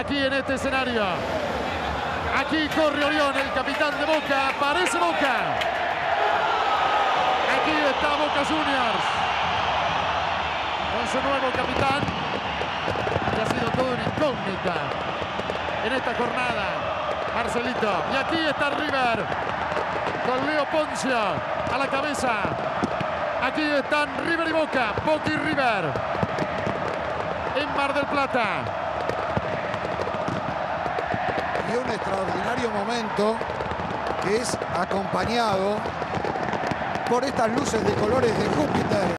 aquí en este escenario. Aquí corre Orión, el capitán de Boca. Parece Boca. Aquí está Boca Juniors. Con su nuevo capitán. Que ha sido todo una incógnita en esta jornada. Marcelito. Y aquí está River. Con Leo Poncio a la cabeza. Aquí están River y Boca. Boca y River. En Mar del Plata. Un extraordinario momento que es acompañado por estas luces de colores de Júpiter